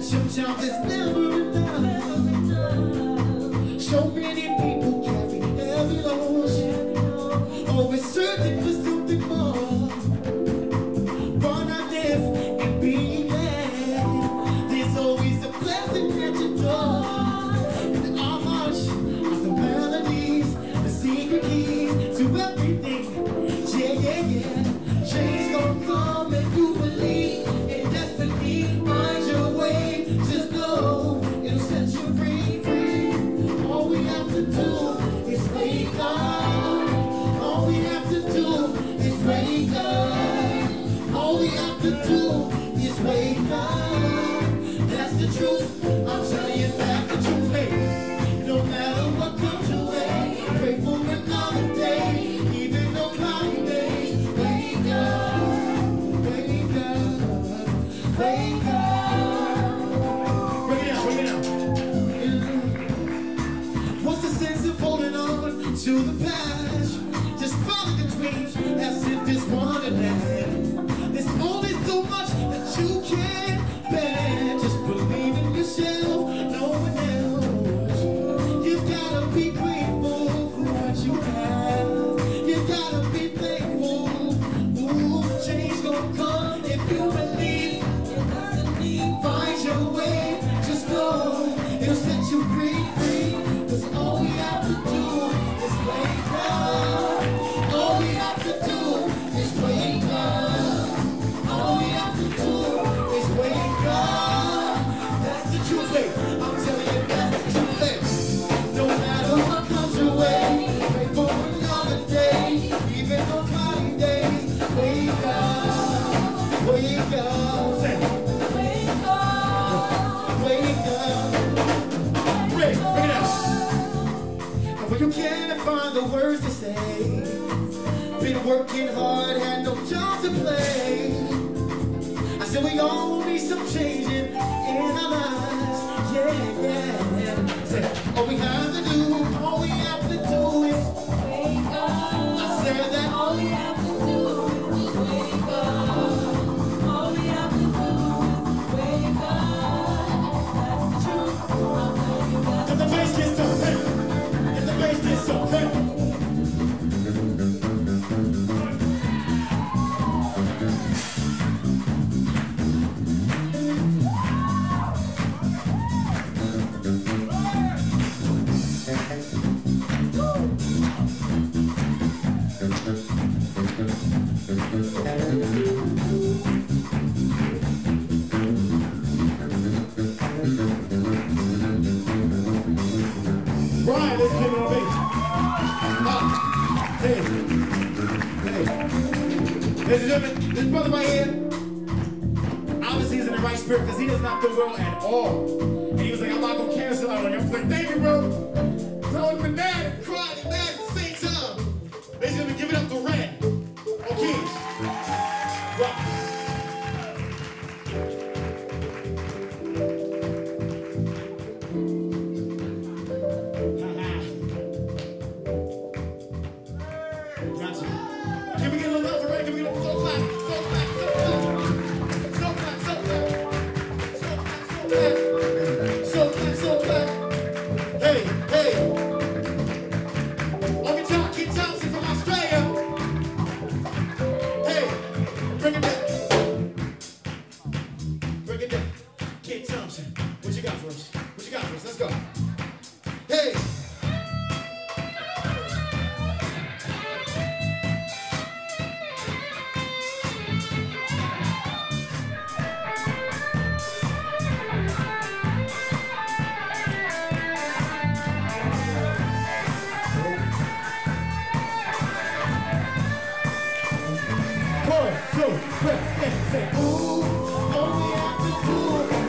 Sometimes it's never Change gonna come. to the past. Just follow your dreams as if it's wonderland. There's only so much that you can bear. Just believe in yourself, no one else. You've gotta be grateful for what you have. You've gotta be thankful. Ooh, change gonna come if you believe. Find your way, just go. It'll set you free, free. Cause all we have to do can't find the words to say. Been working hard, had no job to play. I said we all need some changing in our lives. Yeah, yeah, yeah. Said all we have to do Ladies and gentlemen, this brother right here, obviously he's in the right spirit because he does not feel well at all. And he was like, I'm not gonna cancel out on you. I was like, thank you, bro. Told him that, cried, that, Press and say, ooh, only after two.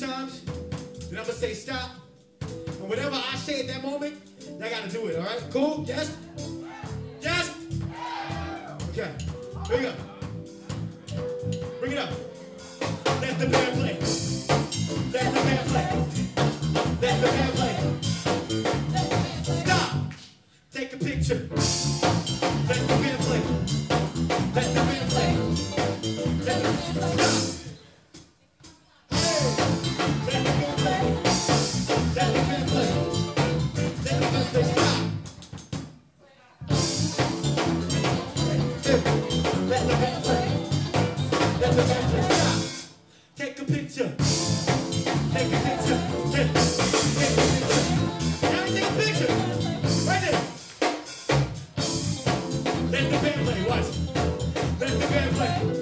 times, then I'm gonna say stop. And whatever I say at that moment, y'all gotta do it, all right? Cool? Yes? Yes? Okay, here we go. Bring it up. Let the band play. Let the band play. Let the band play. Stop. Take a picture. Let the band play. Watch. Let the band play.